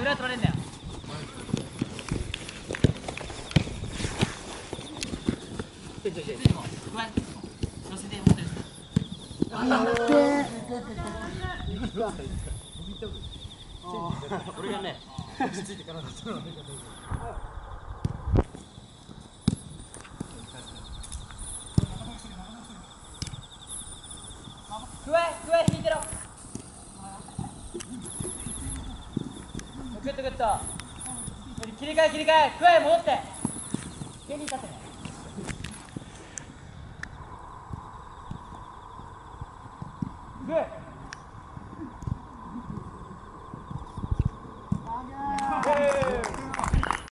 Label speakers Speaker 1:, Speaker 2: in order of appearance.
Speaker 1: い裏取られんだよ。がねついて。からだったの加え加え引いてろグッとグッと切り替え切り替え加え戻って。剣に立ってね。グッ。